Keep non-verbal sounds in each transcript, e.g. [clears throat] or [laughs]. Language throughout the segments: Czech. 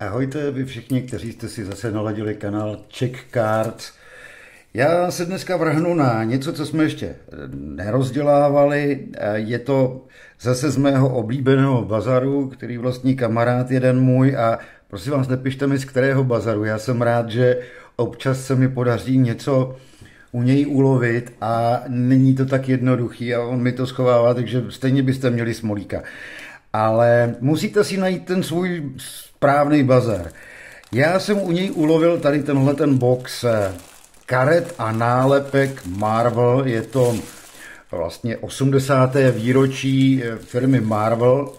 Ahojte vy všichni, kteří jste si zase naladili kanál Check Cards. Já se dneska vrhnu na něco, co jsme ještě nerozdělávali. Je to zase z mého oblíbeného bazaru, který vlastní kamarád jeden můj a prosím vás, nepište mi z kterého bazaru. Já jsem rád, že občas se mi podaří něco u něj ulovit a není to tak jednoduchý a on mi to schovává, takže stejně byste měli smolíka. Ale musíte si najít ten svůj správný bazar. Já jsem u něj ulovil tady tenhle ten box eh, karet a nálepek Marvel. Je to vlastně 80. výročí eh, firmy Marvel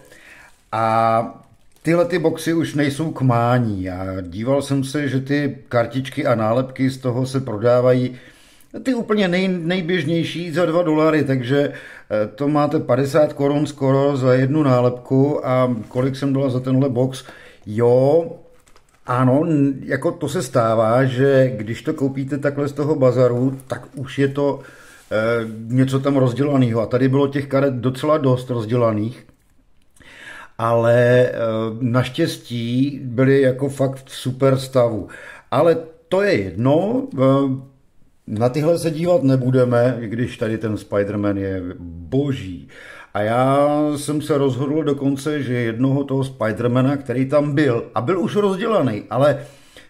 a tyhle ty boxy už nejsou k mání. Já díval jsem se, že ty kartičky a nálepky z toho se prodávají ty úplně nej, nejběžnější za 2 dolary, takže eh, to máte 50 korun skoro za jednu nálepku a kolik jsem dala za tenhle box, Jo, ano, jako to se stává, že když to koupíte takhle z toho bazaru, tak už je to e, něco tam rozdělaného. A tady bylo těch karet docela dost rozdělaných. Ale e, naštěstí byly jako fakt v super stavu. Ale to je jedno, e, na tyhle se dívat nebudeme, když tady ten Spider-Man je boží. A já jsem se rozhodl dokonce, že jednoho toho Spidermana, který tam byl, a byl už rozdělaný, ale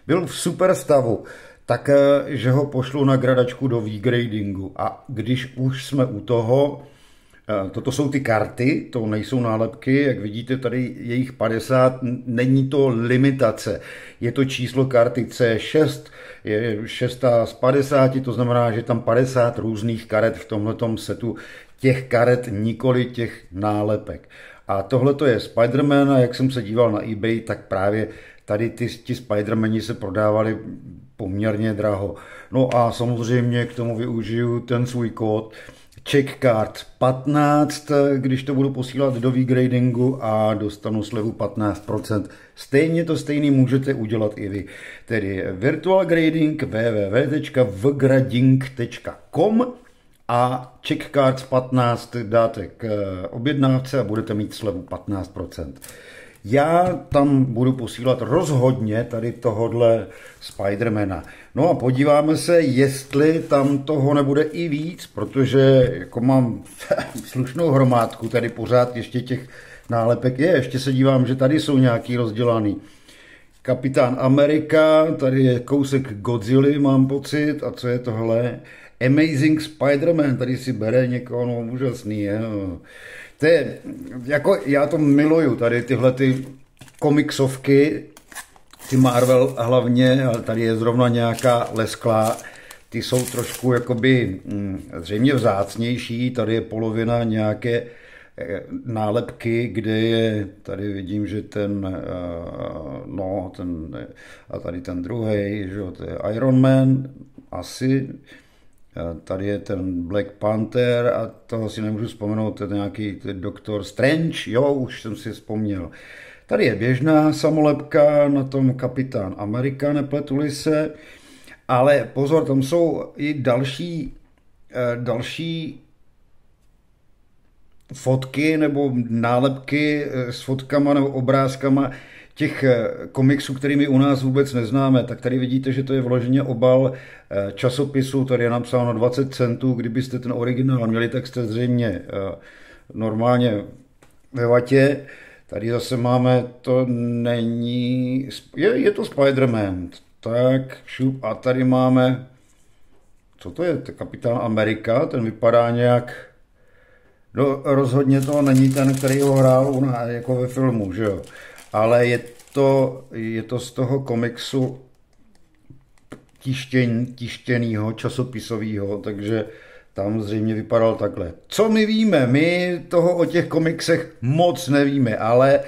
byl v super stavu, tak eh, že ho pošlu na gradačku do V-gradingu. A když už jsme u toho, eh, toto jsou ty karty, to nejsou nálepky, jak vidíte tady je jich 50, není to limitace, je to číslo karty C6, je 6 z 50, to znamená, že tam 50 různých karet v tomhletom setu těch karet, nikoli těch nálepek. A tohle to je Spider-Man a jak jsem se díval na eBay, tak právě tady ty, ty Spider-Mani se prodávali poměrně draho. No a samozřejmě k tomu využiju ten svůj kód checkcard 15, když to budu posílat do V-gradingu a dostanu slevu 15%. Stejně to stejný můžete udělat i vy. Tedy virtual grading www.vgrading.com a check cards 15 dáte k eh, objednávce a budete mít slevu 15%. Já tam budu posílat rozhodně tady tohodle Spidermana. No a podíváme se, jestli tam toho nebude i víc, protože jako mám [laughs] slušnou hromádku, tady pořád ještě těch nálepek je. Ještě se dívám, že tady jsou nějaký rozdělaný. Kapitán Amerika, tady je kousek Godzilla, mám pocit. A co je tohle? Amazing Spider-Man, tady si bere někoho, no úžasný, je, no. To je, jako já to miluju, tady tyhle ty komiksovky, ty Marvel hlavně, ale tady je zrovna nějaká lesklá, ty jsou trošku jakoby hm, zřejmě vzácnější, tady je polovina nějaké eh, nálepky, kde je, tady vidím, že ten, eh, no, ten, a tady ten druhý, že to je Iron Man, asi, Tady je ten Black Panther a toho si nemůžu vzpomenout, to je nějaký doktor Strange, jo, už jsem si vzpomněl. Tady je běžná samolepka na tom kapitán Amerika, nepletuli se, ale pozor, tam jsou i další, eh, další fotky nebo nálepky eh, s fotkama nebo obrázkama těch eh, komiksů, kterými u nás vůbec neznáme, tak tady vidíte, že to je vloženě obal eh, časopisu, tady je napsáno 20 centů, kdybyste ten originál měli, tak jste zřejmě eh, normálně ve vatě. Tady zase máme, to není, je, je to Spider-Man, tak šup, a tady máme, co to je, to kapitán Amerika, ten vypadá nějak, no rozhodně to není ten, který ho hrál jako ve filmu, že jo ale je to, je to z toho komiksu tištěn, tištěnýho, časopisového, takže tam zřejmě vypadal takhle. Co my víme? My toho o těch komiksech moc nevíme, ale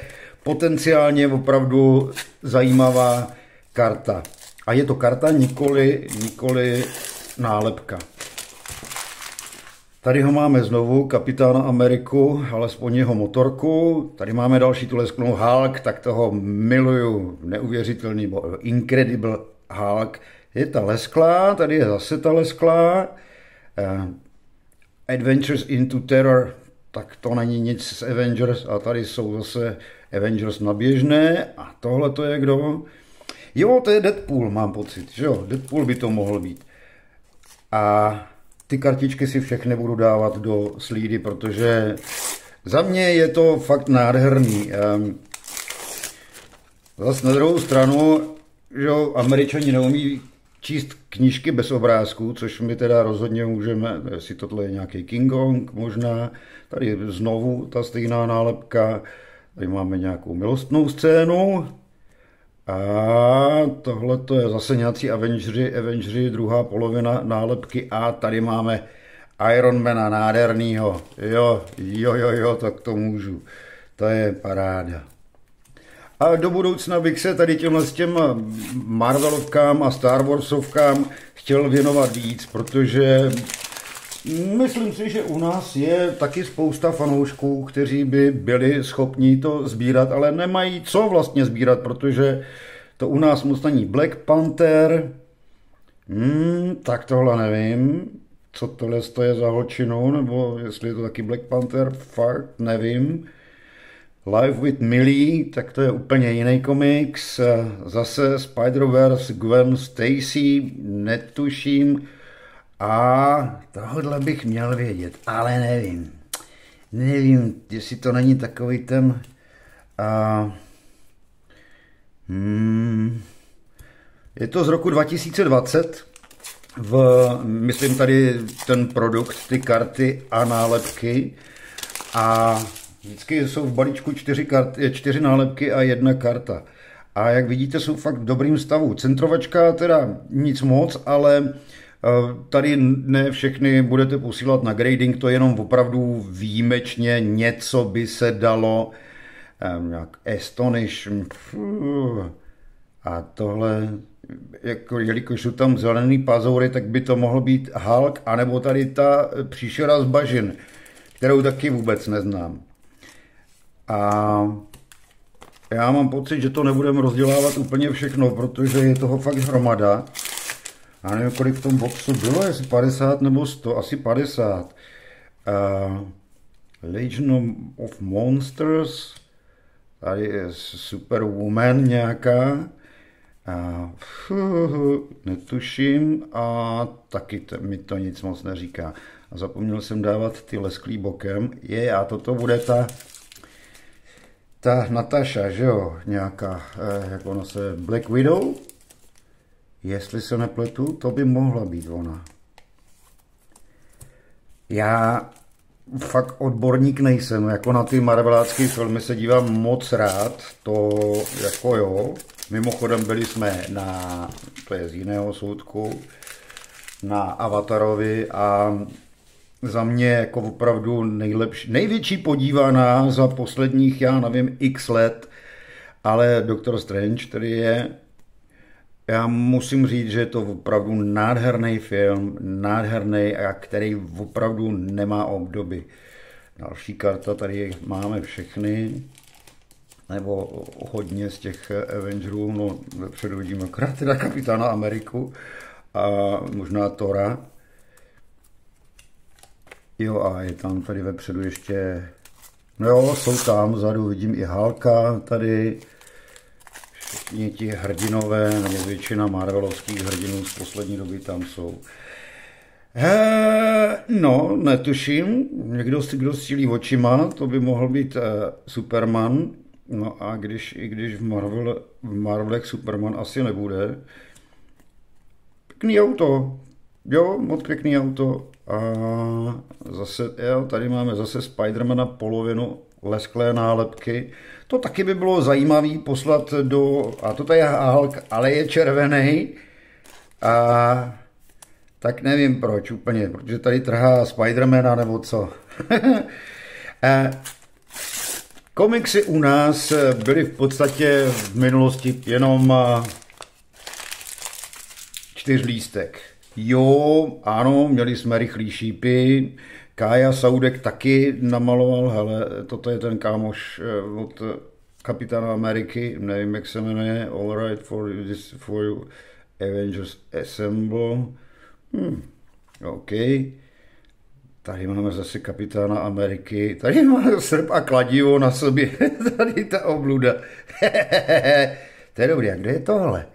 potenciálně opravdu zajímavá karta. A je to karta nikoli, nikoli nálepka. Tady ho máme znovu, kapitána Ameriku, alespoň jeho motorku. Tady máme další tu lesknou Hulk, tak toho miluju, neuvěřitelný, incredible Hulk. Je ta lesklá, tady je zase ta lesklá. Uh, Adventures into Terror, tak to není nic z Avengers a tady jsou zase Avengers na běžné a tohle to je kdo? Jo, to je Deadpool, mám pocit, že jo, Deadpool by to mohl být. A ty kartičky si všechny budu dávat do slídy, protože za mě je to fakt nádherný. Um, zase na druhou stranu, že američani neumí číst knížky bez obrázků, což my teda rozhodně můžeme, jestli tohle je nějaký King Kong možná, tady znovu ta stejná nálepka, tady máme nějakou milostnou scénu, a tohle to je zase nějací Avengeri, Avengeri, druhá polovina nálepky a tady máme Ironmana nádhernýho. Jo, jo, jo, jo, tak to můžu. To je paráda. A do budoucna bych se tady těmhle s těm Marvelovkám a Star Warsovkám chtěl věnovat víc, protože myslím si, že u nás je taky spousta fanoušků, kteří by byli schopni to sbírat, ale nemají co vlastně sbírat, protože to u nás moc není Black Panther, hmm, tak tohle nevím, co tohle je za holčinu, nebo jestli je to taky Black Panther, fakt nevím. Live with Millie, tak to je úplně jiný komiks. Zase Spider-Verse, Gwen Stacy, netuším. A tohle bych měl vědět, ale nevím. Nevím, jestli to není takový ten... Uh, hmm, je to z roku 2020. V, myslím tady ten produkt, ty karty a nálepky. A Vždycky jsou v balíčku čtyři, kart, čtyři nálepky a jedna karta. A jak vidíte, jsou fakt v dobrým stavu. Centrovačka teda nic moc, ale eh, tady ne všechny budete posílat na grading, to je jenom opravdu výjimečně něco by se dalo eh, nějak Estonish a tohle jako, jelikož jsou tam zelený pazoury, tak by to mohl být Hulk, anebo tady ta příšera z bažin, kterou taky vůbec neznám. A já mám pocit, že to nebudeme rozdělávat úplně všechno, protože je toho fakt hromada. Já nevím, kolik v tom boxu bylo, jestli 50 nebo 100, asi 50. Uh, Legion of Monsters, tady je Superwoman nějaká, uh, netuším a taky to, mi to nic moc neříká. A zapomněl jsem dávat ty lesklý bokem. Je, a toto bude ta ta Nataša, že jo, nějaká, eh, jak ona se, Black Widow, jestli se nepletu, to by mohla být ona. Já fakt odborník nejsem, jako na ty marvelácké filmy se dívám moc rád, to jako jo. Mimochodem byli jsme na, to je z jiného soudku, na Avatarovi a za mě jako opravdu nejlepší, největší podívaná za posledních, já nevím, x let, ale Doctor Strange, který je, já musím říct, že je to opravdu nádherný film, nádherný a který opravdu nemá obdoby. Další karta, tady máme všechny, nebo hodně z těch Avengerů, no vepředu vidíme akorát teda Kapitána Ameriku a možná Tora. Jo a je tam tady vepředu ještě, no jo, jsou tam, vzadu vidím i Halka tady, všichni ti hrdinové, nebo většina Marvelovských hrdinů z poslední doby tam jsou. He, no, netuším, někdo si kdo střílí očima, to by mohl být uh, Superman, no a když, i když v, Marvel, v Marvelech Superman asi nebude, pěkný auto, jo, moc pěkný auto, a zase, jo, tady máme zase Spidermana polovinu lesklé nálepky. To taky by bylo zajímavé poslat do, a to je Hulk, ale je červený. A tak nevím proč úplně, protože tady trhá Spidermana nebo co. [laughs] Komiksy u nás byly v podstatě v minulosti jenom čtyřlístek. Jo, ano, měli jsme rychlý šípy, Kája Saudek taky namaloval, hele, toto je ten kámoš eh, od kapitána Ameriky, nevím, jak se jmenuje, All right for, this, for you, Avengers Assemble. Hm, OK. Tady máme zase kapitána Ameriky. Tady máme srp a kladivo na sobě. [laughs] Tady ta obluda. [laughs] to je dobrý. A kde je tohle?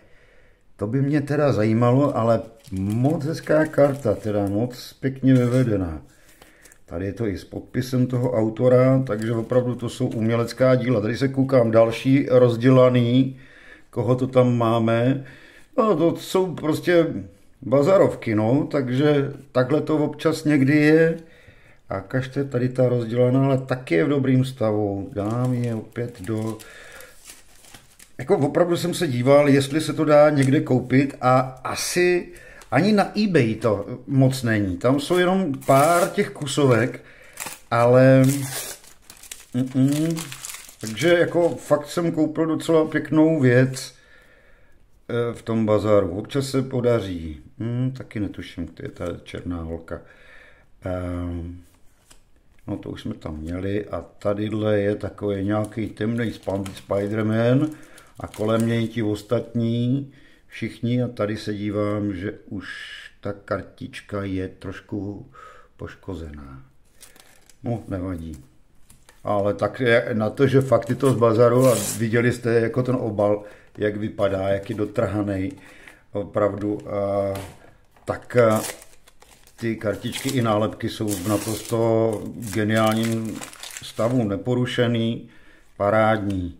To by mě teda zajímalo, ale moc hezká karta, teda moc pěkně vyvedená. Tady je to i s podpisem toho autora, takže opravdu to jsou umělecká díla. Tady se koukám další rozdělaný, koho to tam máme. No to jsou prostě bazarovky, no, takže takhle to občas někdy je. A kažte tady ta rozdělená, ale taky je v dobrým stavu. Dám je opět do... Jako opravdu jsem se díval, jestli se to dá někde koupit a asi ani na eBay to moc není. Tam jsou jenom pár těch kusovek, ale... Mm-mm. Takže jako fakt jsem koupil docela pěknou věc eh, v tom bazaru. Občas se podaří. Hmm, taky netuším, kde je ta černá holka. Um, no to už jsme tam měli a tadyhle je takový nějaký temný Spider-Man a kolem něj ti ostatní všichni a tady se dívám, že už ta kartička je trošku poškozená. No, nevadí. Ale tak na to, že fakt je to z bazaru a viděli jste jako ten obal, jak vypadá, jak je dotrhaný, opravdu, a, tak a, ty kartičky i nálepky jsou v naprosto geniálním stavu, neporušený, parádní.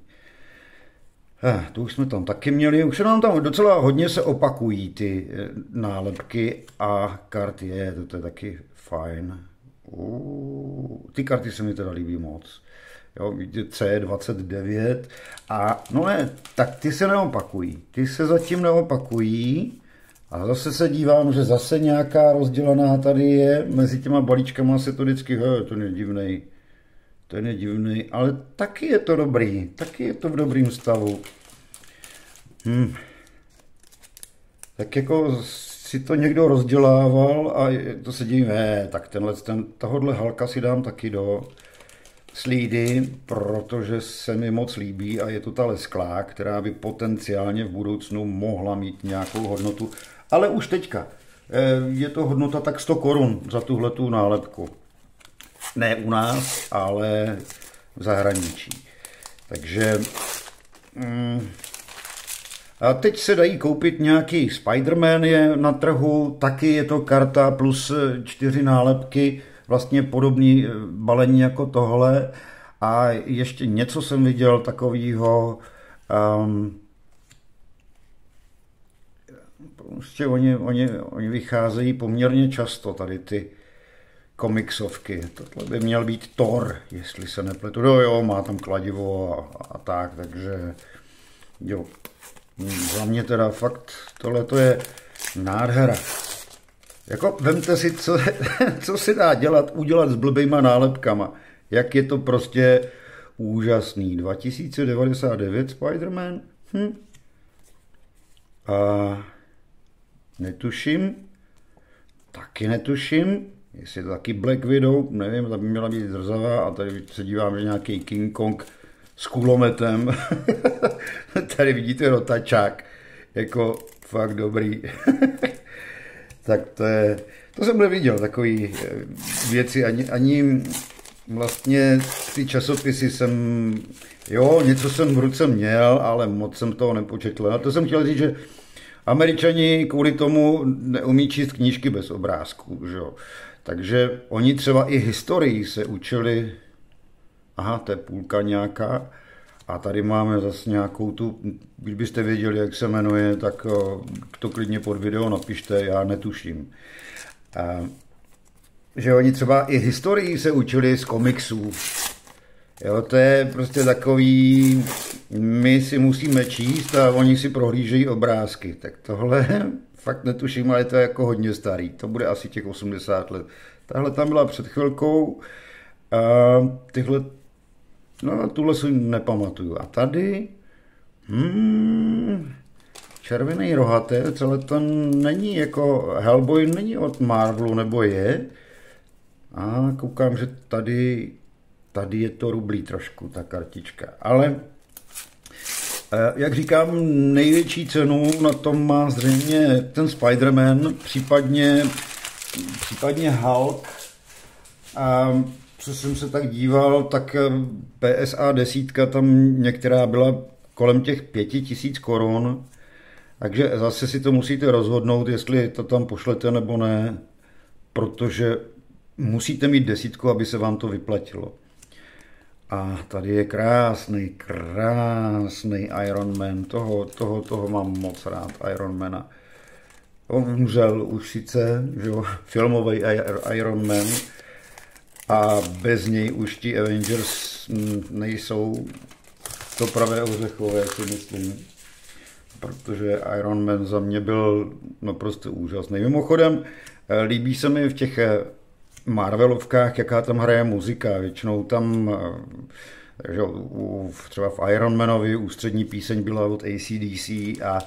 Eh, to už jsme tam taky měli, už se nám tam docela hodně se opakují ty eh, nálepky a karty, je, to, to je taky fajn. Uh, ty karty se mi teda líbí moc. Jo, C29 a no ne, tak ty se neopakují. Ty se zatím neopakují a zase se dívám, že zase nějaká rozdělaná tady je, mezi těma balíčkama se to vždycky, he, to je divnej, to je divný, ale taky je to dobrý, taky je to v dobrým stavu. Hmm. Tak jako si to někdo rozdělával a to se divím, ne, tak tenhle, ten, tohodle halka si dám taky do slídy, protože se mi moc líbí a je to ta lesklá, která by potenciálně v budoucnu mohla mít nějakou hodnotu, ale už teďka eh, je to hodnota tak 100 korun za tuhle tu nálepku. Ne u nás, ale v zahraničí. Takže mm, a teď se dají koupit nějaký Spider-Man je na trhu, taky je to karta plus čtyři nálepky, vlastně podobný eh, balení jako tohle. A ještě něco jsem viděl takového, um, prostě oni, oni, oni vycházejí poměrně často, tady ty komiksovky. Tohle by měl být Thor, jestli se nepletu. No jo, má tam kladivo a, a tak, takže jo, za mě teda fakt, tohle to je nádhera. Jako vemte si, co, [laughs] co se dá dělat, udělat s blbýma nálepkama. Jak je to prostě úžasný. 2099 Spider-Man? Hm. A netuším, taky netuším, jestli je to taky Black Widow, nevím, ta by měla být zrzavá a tady se dívám, že nějaký King Kong s kulometem. [laughs] Tady vidíte rotačák, jako fakt dobrý. [laughs] tak to je, to jsem neviděl, takový eh, věci, ani, ani vlastně ty časopisy jsem, jo, něco jsem v ruce měl, ale moc jsem toho nepočetl. A to jsem chtěl říct, že Američani kvůli tomu neumí číst knížky bez obrázků, že jo. Takže oni třeba i historii se učili aha, to je půlka nějaká. A tady máme zase nějakou tu, když byste věděli, jak se jmenuje, tak to klidně pod video napište, já netuším. A, že oni třeba i historii se učili z komiksů. Jo, to je prostě takový, my si musíme číst a oni si prohlížejí obrázky. Tak tohle fakt netuším, ale to je jako hodně starý. To bude asi těch 80 let. Tahle tam byla před chvilkou. A tyhle No, tuhle si nepamatuju. A tady, hmm, červený rohatec, ale to není jako, Hellboy není od Marvelu, nebo je? A koukám, že tady, tady je to rublí trošku, ta kartička. Ale jak říkám, největší cenu na tom má zřejmě ten Spider-Man, případně, případně Hulk, A co jsem se tak díval, tak eh, PSA desítka tam některá byla kolem těch pěti tisíc korun, takže zase si to musíte rozhodnout, jestli to tam pošlete nebo ne, protože musíte mít desítku, aby se vám to vyplatilo. A tady je krásný, krásný Iron Man. Toho, toho, toho mám moc rád, Iron Mana. On umřel už sice, že jo, [laughs] filmový Iron Man, a bez něj už ti Avengers nejsou to pravé ořechové, si myslím. Protože Iron Man za mě byl naprosto úžasný. Mimochodem, eh, líbí se mi v těch eh, Marvelovkách, jaká tam hraje muzika. Většinou tam, eh, že, třeba v Ironmanovi ústřední píseň byla od ACDC a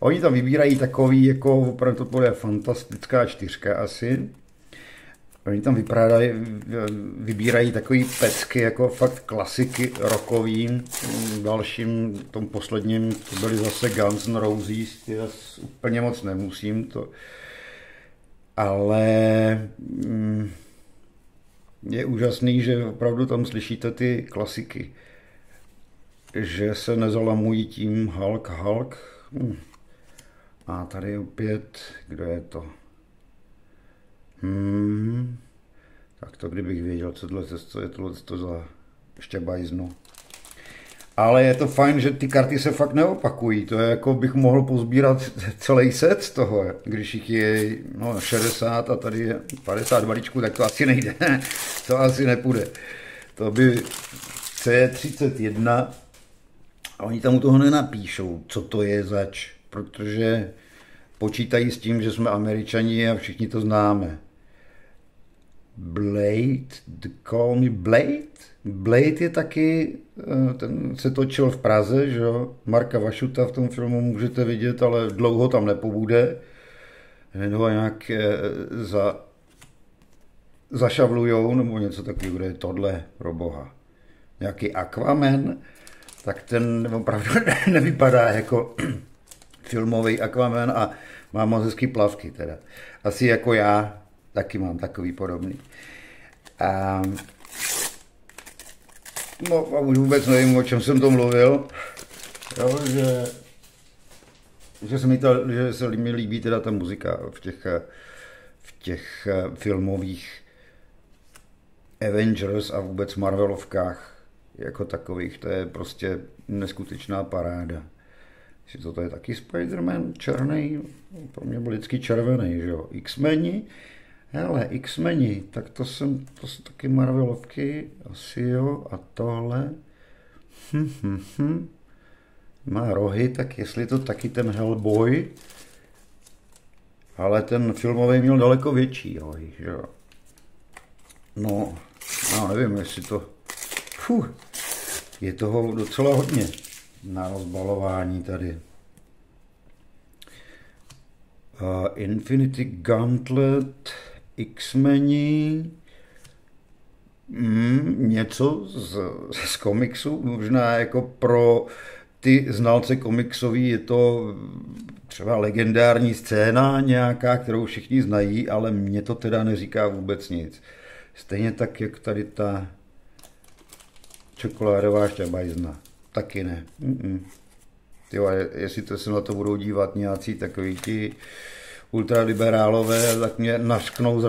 oni tam vybírají takový, jako opravdu to bude fantastická čtyřka asi. Oni tam vyprádají, vybírají takový pecky, jako fakt klasiky rokový. V dalším, tom posledním, to byly zase Guns N' Roses, já úplně moc nemusím, to, ale mm, je úžasný, že opravdu tam slyšíte ty klasiky, že se nezalamují tím Hulk, Hulk. Hm. A tady opět, kdo je to? Hmm. Tak to kdybych věděl, co, tohle, co je tohle to za štěbajzno. Ale je to fajn, že ty karty se fakt neopakují. To je jako bych mohl pozbírat celý set z toho. Když jich je no, 60 a tady je 50 balíčků, tak to asi nejde. [laughs] to asi nepůjde. To by C31 a oni tam u toho nenapíšou, co to je zač, protože počítají s tím, že jsme američani a všichni to známe. Blade, The Call Me Blade? Blade je taky, eh, ten se točil v Praze, že jo? Marka Vašuta v tom filmu můžete vidět, ale dlouho tam nepobude. Nebo nějak eh, za, zašavlujou, nebo něco takového, kde je tohle pro boha. Nějaký Aquaman, tak ten opravdu [laughs] nevypadá jako [clears throat] filmový Aquaman a má moc hezký plavky teda. Asi jako já, taky mám takový podobný. A, no a už vůbec nevím, o čem jsem to mluvil. Jo, že, že, se mi to, že se mi líbí teda ta muzika v těch, v těch filmových Avengers a vůbec Marvelovkách jako takových. To je prostě neskutečná paráda. Jestli to je taky Spider-Man černý, pro mě byl vždycky červený, že jo. X-meni, Hele, X-meni, tak to, jsem, to jsou taky Marvelovky, asi jo, a tohle. Hm, hm, hm. Má rohy, tak jestli to taky ten Hellboy, ale ten filmový měl daleko větší rohy, že jo. No, já nevím, jestli to... Fuh, je toho docela hodně na rozbalování tady. Uh, Infinity Gauntlet, X-meni, mm, něco z, z komiksu, možná jako pro ty znalce komiksový je to třeba legendární scéna nějaká, kterou všichni znají, ale mě to teda neříká vůbec nic. Stejně tak, jak tady ta čokoládová šťabajzna. Taky ne. Mm-mm. Tyjo, jestli to se na to budou dívat nějací takový ti ultraliberálové, tak mě našknou z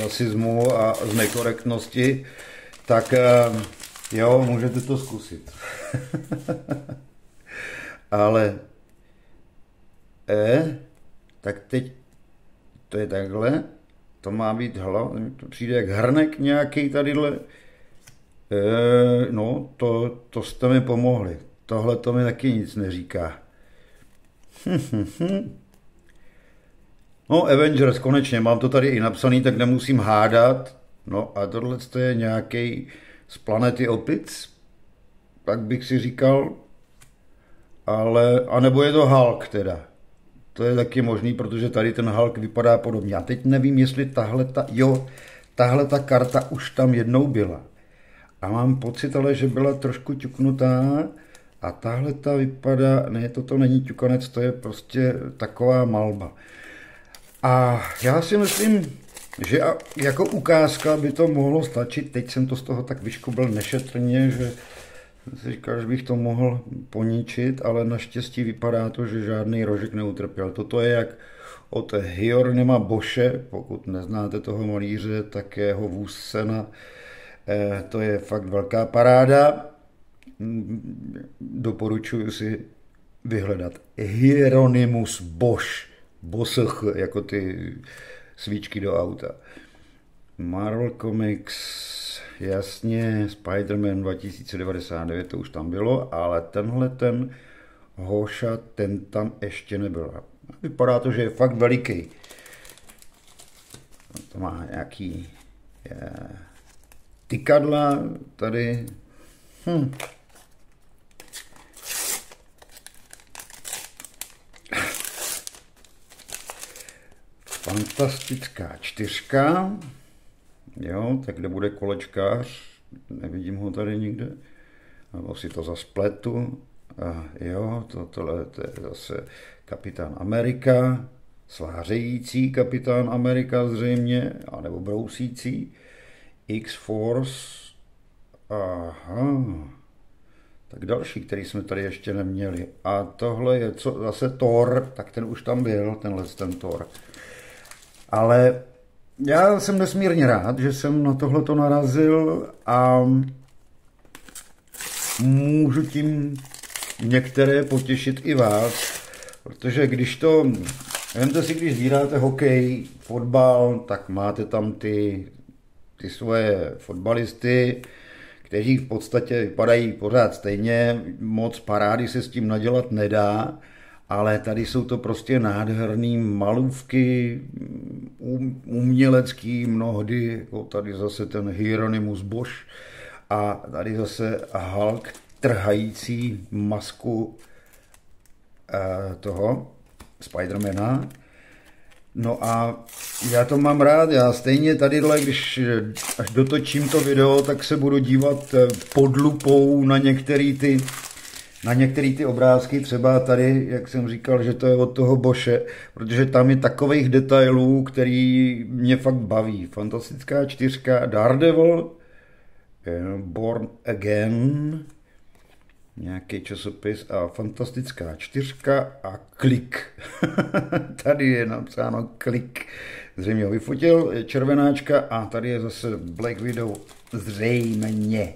rasismu a z nekorektnosti, tak eh, jo, můžete to zkusit. [laughs] Ale E, tak teď to je takhle, to má být hlav, to přijde jak hrnek nějaký tadyhle. E, no, to, to jste mi pomohli. Tohle to mi taky nic neříká. [laughs] No, Avengers, konečně, mám to tady i napsaný, tak nemusím hádat. No a tohle je nějaký z planety Opic, tak bych si říkal, ale, anebo je to Hulk teda. To je taky možný, protože tady ten Hulk vypadá podobně. A teď nevím, jestli tahle ta, jo, tahle ta karta už tam jednou byla. A mám pocit ale, že byla trošku ťuknutá a tahle ta vypadá, ne, toto není ťukanec, to je prostě taková malba. A já si myslím, že jako ukázka by to mohlo stačit. Teď jsem to z toho tak vyškobil nešetrně, že si říkal, že bych to mohl poničit, ale naštěstí vypadá to, že žádný rožek neutrpěl. Toto je jak od Hyornema Boše, pokud neznáte toho malíře, tak jeho vůz Sena, eh, to je fakt velká paráda. Doporučuji si vyhledat Hieronymus Bosch, Bosch, jako ty svíčky do auta. Marvel Comics, jasně, Spider-Man 2099, to už tam bylo, ale tenhle ten Hoša, ten tam ještě nebyl. Vypadá to, že je fakt veliký. To má nějaký je, tykadla tady. Hm. Fantastická čtyřka. Jo, tak kde bude kolečkář? Nevidím ho tady nikde. Nebo si to zaspletu. A jo, to, tohle to je zase kapitán Amerika, slářející kapitán Amerika zřejmě, anebo brousící. X-Force. Aha. Tak další, který jsme tady ještě neměli. A tohle je co, zase Thor, tak ten už tam byl, tenhle ten Thor. Ale já jsem nesmírně rád, že jsem na tohle to narazil a můžu tím některé potěšit i vás, protože když to, vemte si, když sbíráte hokej, fotbal, tak máte tam ty, ty svoje fotbalisty, kteří v podstatě vypadají pořád stejně, moc parády se s tím nadělat nedá, ale tady jsou to prostě nádherné malůvky, um, umělecký mnohdy, jako tady zase ten Hieronymus Bosch a tady zase Hulk trhající masku eh, toho Spidermana. No a já to mám rád, já stejně tadyhle, když až dotočím to video, tak se budu dívat eh, pod lupou na některé ty na některé ty obrázky, třeba tady, jak jsem říkal, že to je od toho Boše, protože tam je takových detailů, který mě fakt baví. Fantastická čtyřka, Daredevil, eh, Born Again, nějaký časopis a fantastická čtyřka a klik. [laughs] tady je napsáno klik. Zřejmě ho vyfotil, je červenáčka a tady je zase Black Widow zřejmě.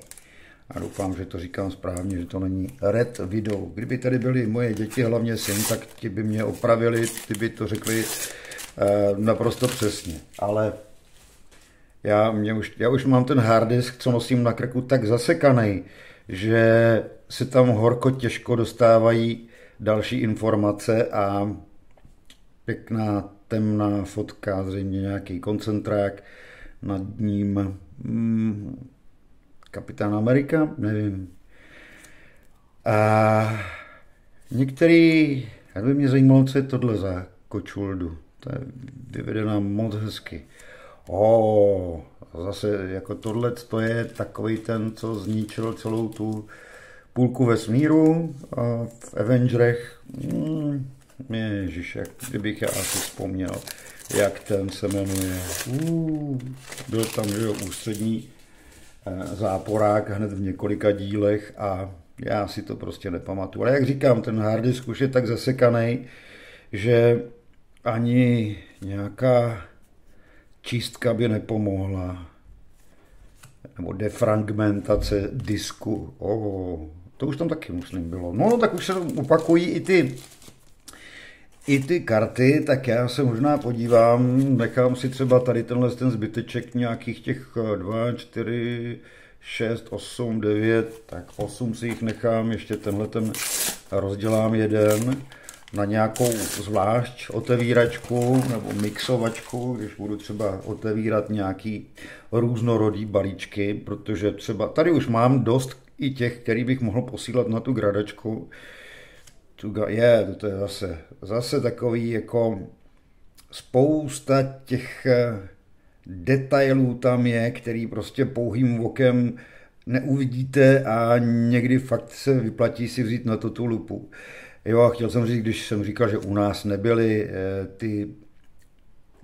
A doufám, že to říkám správně, že to není Red Widow. Kdyby tady byly moje děti, hlavně syn, tak ti by mě opravili, ty by to řekli eh, naprosto přesně. Ale já, mě už, já už mám ten harddisk, co nosím na krku, tak zasekaný, že se tam horko těžko dostávají další informace a pěkná temná fotka, zřejmě nějaký koncentrák nad ním. Hmm, Kapitán Amerika, nevím. A některý, já by mě zajímalo, co je tohle za kočuldu. To je vyvedená moc hezky. O, zase jako tohle to je takový ten, co zničil celou tu půlku vesmíru v Avengerech. Hmm, ježiš, jak kdybych já asi vzpomněl, jak ten se jmenuje. Uh, byl tam, že jo, ústřední záporák hned v několika dílech a já si to prostě nepamatuju. Ale jak říkám, ten harddisk už je tak zasekaný, že ani nějaká čistka by nepomohla. Nebo defragmentace disku. Oh, to už tam taky musím bylo. No, tak už se opakují i ty i ty karty, tak já se možná podívám, nechám si třeba tady tenhle ten zbyteček nějakých těch 2, 4, 6, 8, 9, tak 8 si jich nechám, ještě tenhle ten rozdělám jeden na nějakou zvlášť otevíračku nebo mixovačku, když budu třeba otevírat nějaký různorodý balíčky, protože třeba tady už mám dost i těch, který bych mohl posílat na tu gradačku, Tuga, je, to je zase, zase takový jako spousta těch eh, detailů tam je, který prostě pouhým okem neuvidíte a někdy fakt se vyplatí si vzít na to tu lupu. Jo, a chtěl jsem říct, když jsem říkal, že u nás nebyly eh, ty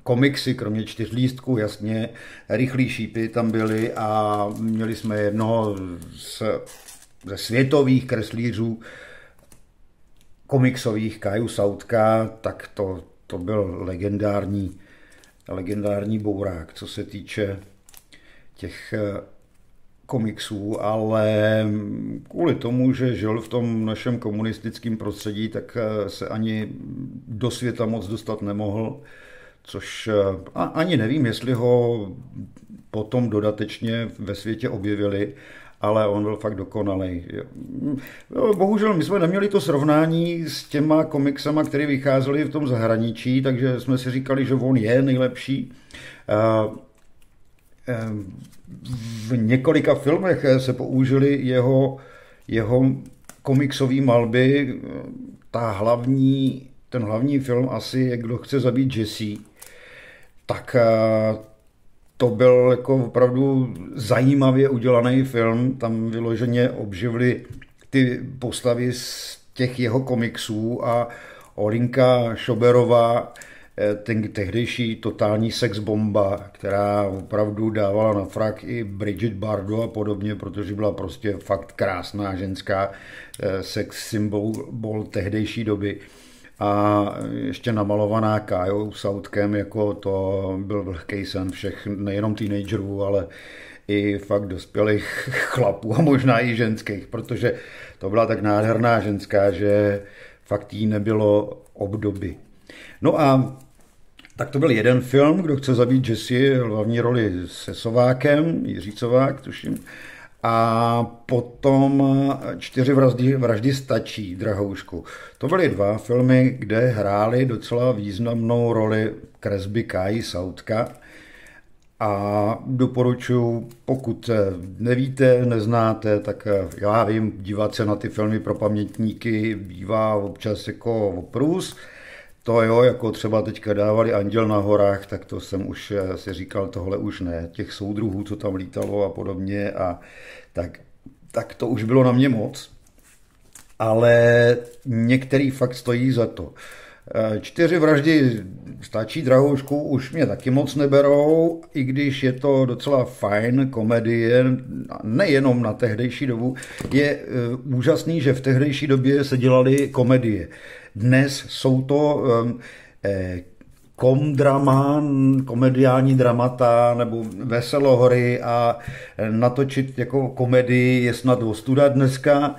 komiksy, kromě čtyř lístků, jasně, rychlý šípy tam byly a měli jsme jednoho z, ze světových kreslířů komiksových, Kaju Sautka, tak to, to byl legendární, legendární bourák, co se týče těch eh, komiksů, ale kvůli tomu, že žil v tom našem komunistickém prostředí, tak eh, se ani do světa moc dostat nemohl, což eh, ani nevím, jestli ho potom dodatečně ve světě objevili, ale on byl fakt dokonalý. Bohužel my jsme neměli to srovnání s těma komiksama, které vycházely v tom zahraničí, takže jsme si říkali, že on je nejlepší. V několika filmech se použili jeho, jeho komiksové malby. Ta hlavní, ten hlavní film asi je Kdo chce zabít Jesse. Tak to byl jako opravdu zajímavě udělaný film. Tam vyloženě obživili ty postavy z těch jeho komiksů a Olinka Šoberová, eh, ten tehdejší totální sex bomba, která opravdu dávala na frak i Bridget Bardot a podobně, protože byla prostě fakt krásná ženská eh, sex symbol bol tehdejší doby a ještě namalovaná Kájou Sautkem, jako to byl vlhký sen všech, nejenom teenagerů, ale i fakt dospělých [laughs] chlapů a možná i ženských, protože to byla tak nádherná ženská, že fakt jí nebylo obdoby. No a tak to byl jeden film, kdo chce zabít Jesse, hlavní roli se Sovákem, Jiří Sovák, tuším, a potom čtyři vraždy, vraždy stačí, Drahoušku. To byly dva filmy, kde hráli docela významnou roli kresby Káji Sautka. A doporučuji, pokud nevíte, neznáte, tak já vím, dívat se na ty filmy pro pamětníky bývá občas jako oprus. To jo, jako třeba teďka dávali Anděl na horách, tak to jsem už si říkal, tohle už ne. Těch soudruhů, co tam lítalo a podobně, a tak, tak to už bylo na mě moc. Ale některý fakt stojí za to. Eh, čtyři vraždy stačí drahoušku, už mě taky moc neberou, i když je to docela fajn komedie, nejenom na tehdejší dobu. Je uh, úžasný, že v tehdejší době se dělaly komedie. Dnes jsou to um, eh, komdrama, komediální dramata nebo veselohory a natočit jako komedii je snad ostuda dneska.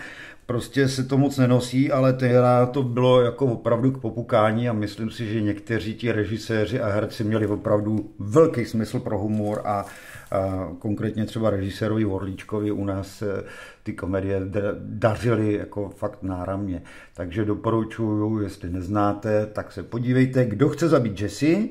Prostě se to moc nenosí, ale tehdy to bylo jako opravdu k popukání a myslím si, že někteří ti režiséři a herci měli opravdu velký smysl pro humor a a konkrétně třeba režisérovi Orlíčkovi u nás eh, ty komedie dařily jako fakt náramně. Takže doporučuju, jestli neznáte, tak se podívejte, kdo chce zabít Jesse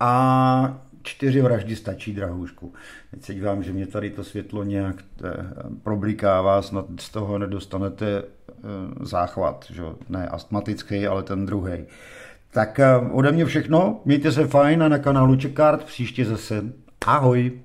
a čtyři vraždy stačí, drahoušku. Teď se dívám, že mě tady to světlo nějak eh, problikává, snad z toho nedostanete eh, záchvat, že? ne astmatický, ale ten druhý. Tak ode mě všechno, mějte se fajn a na kanálu Čekart příště zase ahoj.